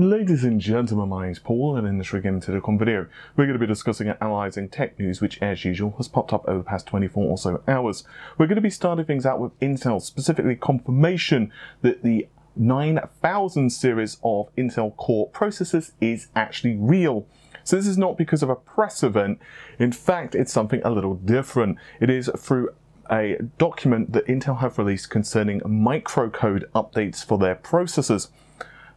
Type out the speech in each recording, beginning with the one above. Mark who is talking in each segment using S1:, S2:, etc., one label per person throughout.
S1: Ladies and gentlemen, my name is Paul, and in this Telecom video, we're going to be discussing and analysing tech news, which, as usual, has popped up over the past 24 or so hours. We're going to be starting things out with Intel, specifically confirmation that the 9000 series of Intel Core processors is actually real. So this is not because of a press event. In fact, it's something a little different. It is through a document that Intel have released concerning microcode updates for their processors.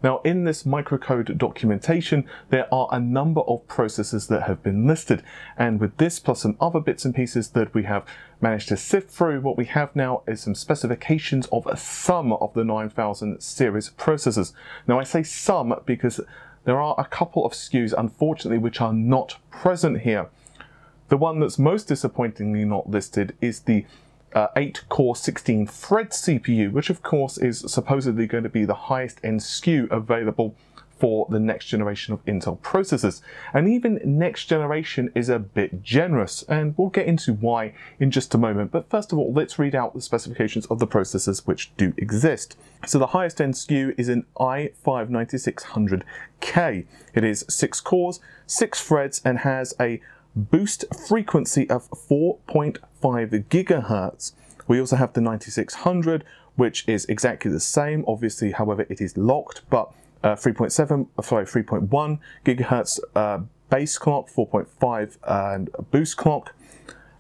S1: Now, in this microcode documentation, there are a number of processes that have been listed. And with this, plus some other bits and pieces that we have managed to sift through, what we have now is some specifications of some of the 9000 series processors. Now, I say some because there are a couple of SKUs, unfortunately, which are not present here. The one that's most disappointingly not listed is the uh, 8 core 16 thread CPU, which of course is supposedly going to be the highest end SKU available for the next generation of Intel processors. And even next generation is a bit generous, and we'll get into why in just a moment. But first of all, let's read out the specifications of the processors which do exist. So the highest end SKU is an i5-9600K. It is 6 cores, 6 threads, and has a boost frequency of 4.5 gigahertz. We also have the 9600, which is exactly the same. Obviously, however, it is locked, but uh, 3.7, uh, sorry, 3.1 gigahertz uh, base clock, 4.5 and boost clock.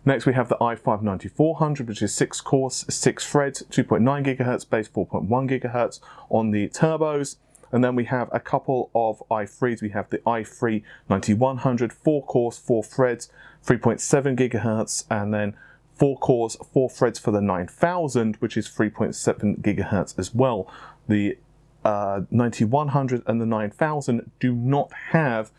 S1: Next, we have the i5-9400, which is 6 cores, 6 threads, 2.9 gigahertz base, 4.1 gigahertz on the turbos. And then we have a couple of i3s. We have the i3 9100, 4 cores, 4 threads, 3.7 gigahertz, and then 4 cores, 4 threads for the 9000, which is 3.7 gigahertz as well. The uh, 9100 and the 9000 do not have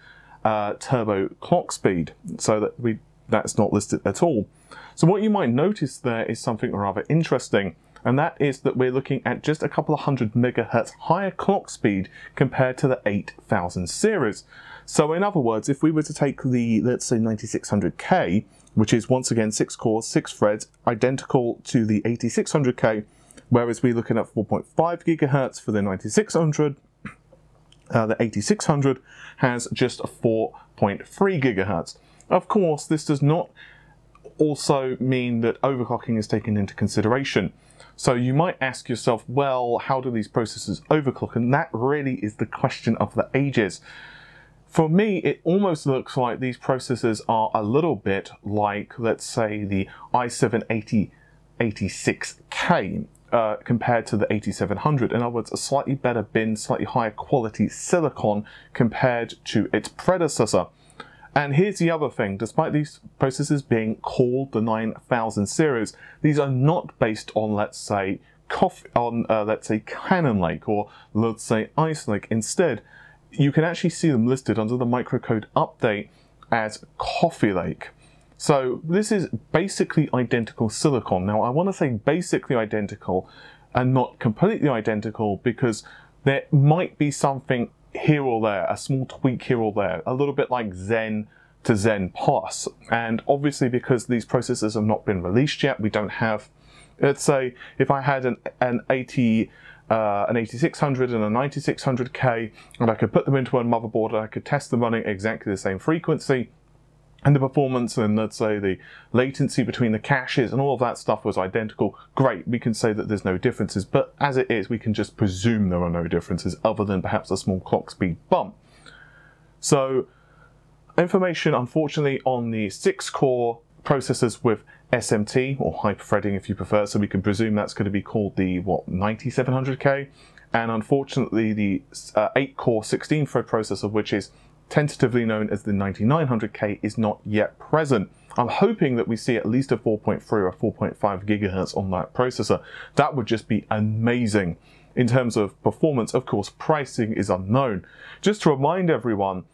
S1: uh, turbo clock speed, so that we that's not listed at all. So what you might notice there is something rather interesting and that is that we're looking at just a couple of hundred megahertz higher clock speed compared to the 8000 series. So in other words, if we were to take the, let's say 9600K, which is once again 6 cores, 6 threads, identical to the 8600K, whereas we're looking at 4.5 gigahertz for the 9600, uh, the 8600 has just 4.3 gigahertz. Of course, this does not also mean that overclocking is taken into consideration. So you might ask yourself, well, how do these processors overclock? And that really is the question of the ages. For me, it almost looks like these processors are a little bit like, let's say, the i7 86K uh, compared to the 8700. In other words, a slightly better bin, slightly higher quality silicon compared to its predecessor. And here's the other thing, despite these processors being called the 9000 series, these are not based on, let's say, on, uh, let's say, Cannon Lake or let's say Ice Lake. Instead, you can actually see them listed under the microcode update as Coffee Lake. So this is basically identical silicon. Now I want to say basically identical and not completely identical because there might be something here or there, a small tweak here or there, a little bit like Zen to Zen Plus. And obviously, because these processors have not been released yet, we don't have, let's say, if I had an, an 80, uh, an 8600 and a 9600K, and I could put them into a motherboard and I could test them running exactly the same frequency, and the performance and let's say the latency between the caches and all of that stuff was identical, great, we can say that there's no differences. But as it is, we can just presume there are no differences other than perhaps a small clock speed bump. So information, unfortunately, on the six core processors with SMT or hyperthreading if you prefer. So we can presume that's going to be called the what 9700K. And unfortunately, the uh, 8 core 16 thread processor, which is tentatively known as the 9900K, is not yet present. I'm hoping that we see at least a 4.3 or 4.5 gigahertz on that processor. That would just be amazing. In terms of performance, of course, pricing is unknown. Just to remind everyone,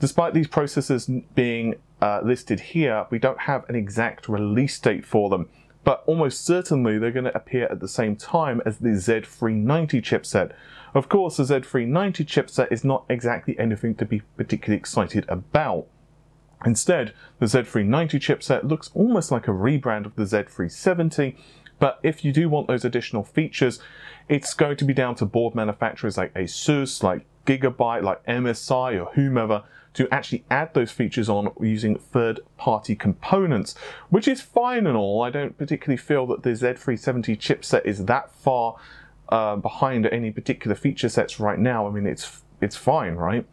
S1: despite these processors being uh, listed here, we don't have an exact release date for them but almost certainly they're going to appear at the same time as the Z390 chipset. Of course, the Z390 chipset is not exactly anything to be particularly excited about. Instead, the Z390 chipset looks almost like a rebrand of the Z370, but if you do want those additional features, it's going to be down to board manufacturers like ASUS, like Gigabyte, like MSI or whomever, to actually add those features on using third party components, which is fine and all. I don't particularly feel that the Z370 chipset is that far uh, behind any particular feature sets right now. I mean, it's it's fine, right?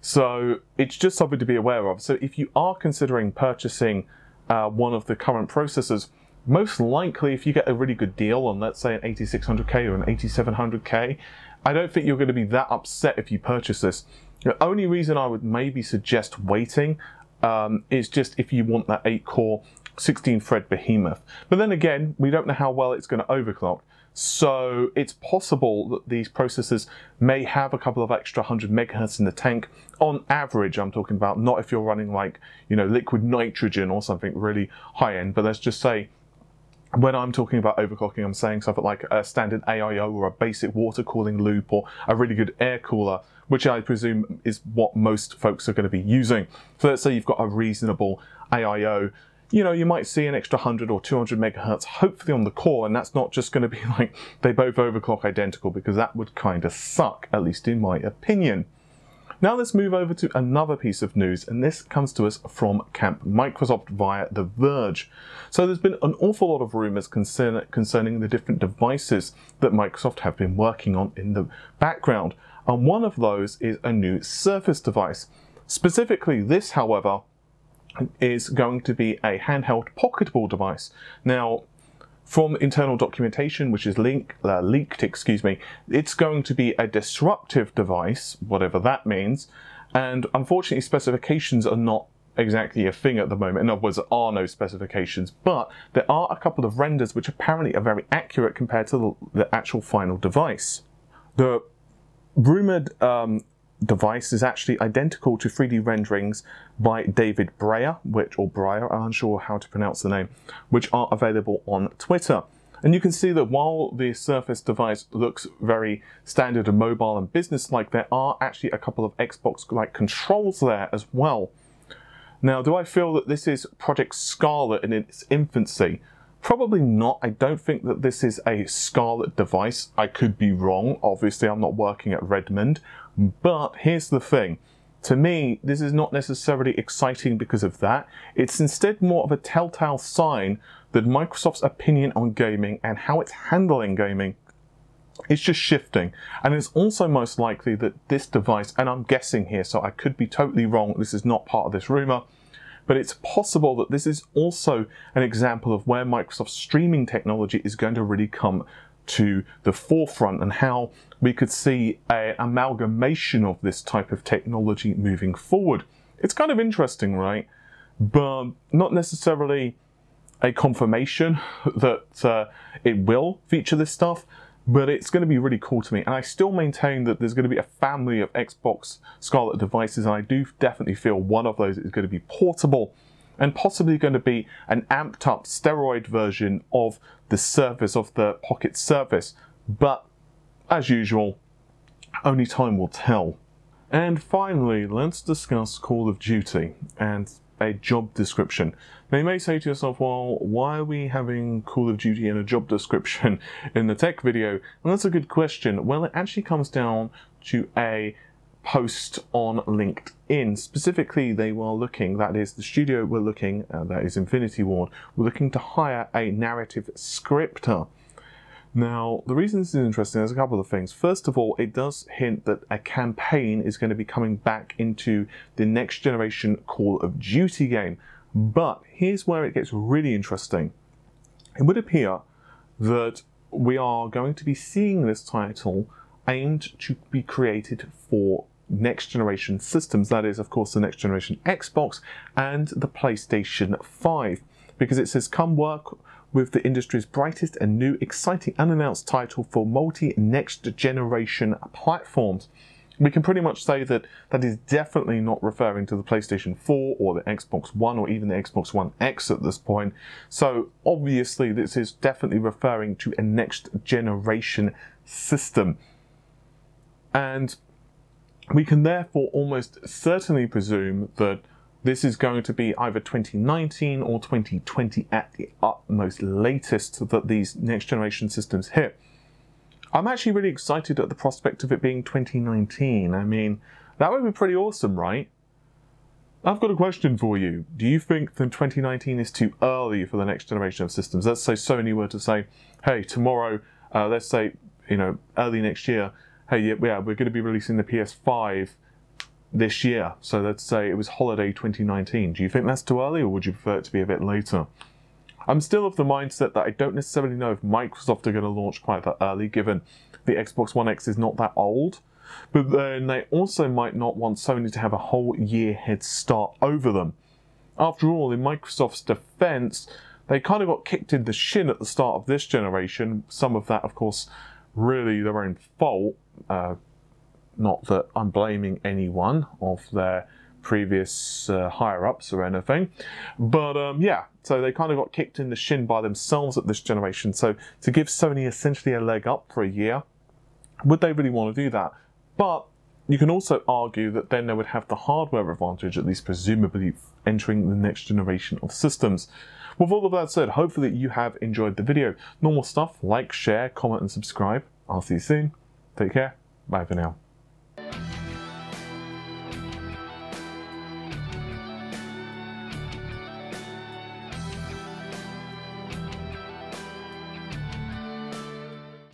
S1: So it's just something to be aware of. So if you are considering purchasing uh, one of the current processors, most likely if you get a really good deal on let's say an 8600K or an 8700K, I don't think you're going to be that upset if you purchase this. The only reason I would maybe suggest waiting um, is just if you want that 8 core 16 thread behemoth. But then again, we don't know how well it's going to overclock. So it's possible that these processors may have a couple of extra 100 megahertz in the tank. On average, I'm talking about not if you're running like, you know, liquid nitrogen or something really high end, but let's just say when I'm talking about overclocking, I'm saying something like a standard AIO or a basic water cooling loop or a really good air cooler, which I presume is what most folks are going to be using. So let's say you've got a reasonable AIO, you know, you might see an extra 100 or 200 megahertz, hopefully on the core, and that's not just going to be like they both overclock identical because that would kind of suck, at least in my opinion. Now let's move over to another piece of news, and this comes to us from Camp Microsoft via The Verge. So there's been an awful lot of rumors concern, concerning the different devices that Microsoft have been working on in the background, and one of those is a new Surface device. Specifically, this, however, is going to be a handheld pocketable device. Now, from internal documentation, which is link, uh, leaked, excuse me, it's going to be a disruptive device, whatever that means. And unfortunately, specifications are not exactly a thing at the moment. In other words, there are no specifications, but there are a couple of renders which apparently are very accurate compared to the, the actual final device. The rumored um, device is actually identical to 3D renderings by David Breyer, which or Breyer, I'm unsure how to pronounce the name, which are available on Twitter. And you can see that while the Surface device looks very standard and mobile and business-like, there are actually a couple of Xbox-like controls there as well. Now, do I feel that this is Project Scarlet in its infancy? Probably not. I don't think that this is a Scarlet device. I could be wrong. Obviously, I'm not working at Redmond. But here's the thing. To me, this is not necessarily exciting because of that. It's instead more of a telltale sign that Microsoft's opinion on gaming and how it's handling gaming is just shifting. And it's also most likely that this device, and I'm guessing here, so I could be totally wrong, this is not part of this rumor, but it's possible that this is also an example of where Microsoft's streaming technology is going to really come to the forefront and how we could see an amalgamation of this type of technology moving forward. It's kind of interesting, right? But not necessarily a confirmation that uh, it will feature this stuff, but it's going to be really cool to me. And I still maintain that there's going to be a family of Xbox Scarlet devices, and I do definitely feel one of those is going to be portable and possibly going to be an amped up steroid version of the Surface of the Pocket Surface. But as usual, only time will tell. And finally, let's discuss Call of Duty and a job description. Now you may say to yourself, well, why are we having Call of Duty in a job description in the tech video? And that's a good question. Well, it actually comes down to a post on LinkedIn. Specifically, they were looking, that is, the studio were looking, uh, that is Infinity Ward, were looking to hire a narrative scripter. Now, the reason this is interesting, there's a couple of things. First of all, it does hint that a campaign is going to be coming back into the next generation Call of Duty game. But here's where it gets really interesting. It would appear that we are going to be seeing this title aimed to be created for next generation systems. That is, of course, the next generation Xbox and the PlayStation 5. Because it says, come work with the industry's brightest and new exciting unannounced title for multi next generation platforms. We can pretty much say that that is definitely not referring to the PlayStation 4 or the Xbox One or even the Xbox One X at this point. So obviously this is definitely referring to a next generation system. And we can therefore almost certainly presume that this is going to be either 2019 or 2020 at the utmost latest that these next generation systems hit. I'm actually really excited at the prospect of it being 2019. I mean, that would be pretty awesome, right? I've got a question for you. Do you think that 2019 is too early for the next generation of systems? Let's say Sony were to say, hey, tomorrow, uh, let's say, you know, early next year, hey, yeah, we're going to be releasing the PS5 this year. So let's say it was holiday 2019. Do you think that's too early or would you prefer it to be a bit later? I'm still of the mindset that I don't necessarily know if Microsoft are going to launch quite that early, given the Xbox One X is not that old. But then they also might not want Sony to have a whole year head start over them. After all, in Microsoft's defense, they kind of got kicked in the shin at the start of this generation. Some of that, of course, really their own fault. Uh, not that I'm blaming anyone of their previous uh, higher ups or anything. But um, yeah, so they kind of got kicked in the shin by themselves at this generation. So to give Sony essentially a leg up for a year, would they really want to do that? But you can also argue that then they would have the hardware advantage, at least presumably entering the next generation of systems. With all of that said, hopefully you have enjoyed the video. Normal stuff, like, share, comment and subscribe. I'll see you soon. Take care. Bye for now.